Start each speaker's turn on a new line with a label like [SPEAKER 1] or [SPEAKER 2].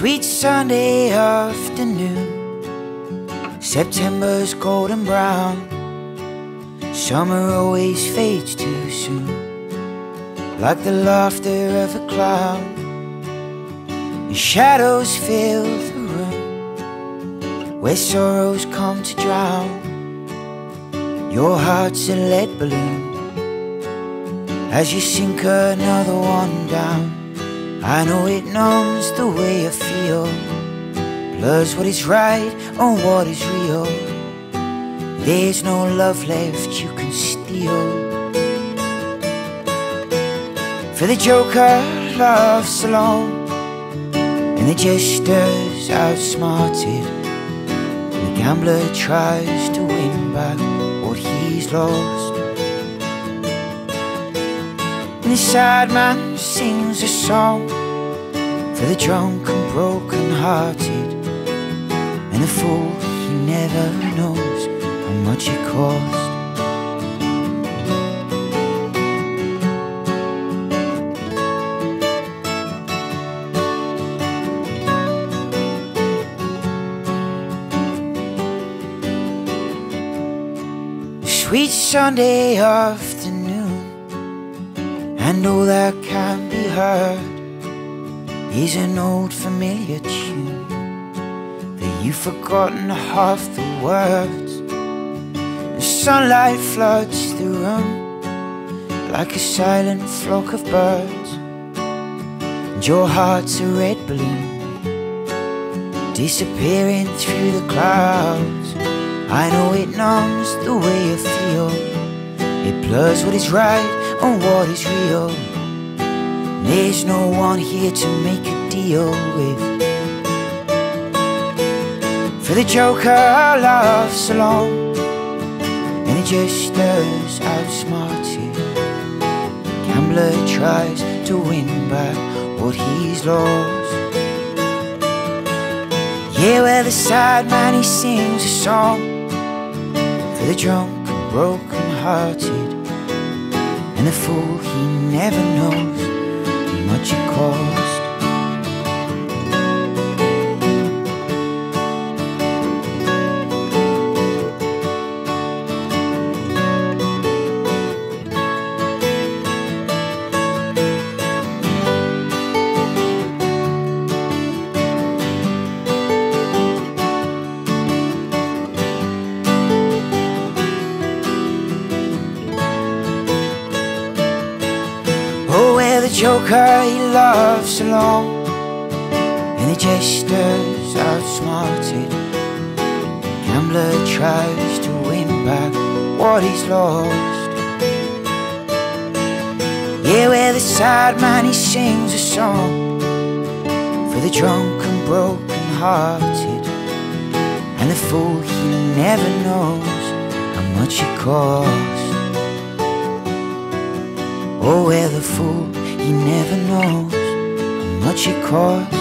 [SPEAKER 1] Sweet Sunday afternoon, September's golden brown. Summer always fades too soon, like the laughter of a clown. And shadows fill the room where sorrows come to drown. Your heart's a lead balloon as you sink another one down. I know it numbs the way I feel, blurs what is right and what is real. There's no love left you can steal. For the joker laughs alone, and the jester's outsmarted. The gambler tries to win back what he's lost. And the sings a song for the drunk and broken hearted. And the fool, he never knows how much it cost. Sweet Sunday afternoon, and all that can be heard is an old familiar tune that you've forgotten half the words. The sunlight floods the room like a silent flock of birds, and your heart's a red balloon disappearing through the clouds. I know it numbs the way you feel. It blurs what is right and what is real. There's no one here to make a deal with. For the joker laughs along, and the jester's outsmarted. Gambler tries to win back what he's lost. Yeah, where the sad man he sings a song for the drunk and broken hearted. And the fool he never knows joker he laughs along, and the jester's outsmarted. the Gambler tries to win back what he's lost. Yeah, where the sad man he sings a song for the drunk and broken hearted, and the fool he never knows how much it cost. Oh, where the fool he never knows how much it costs.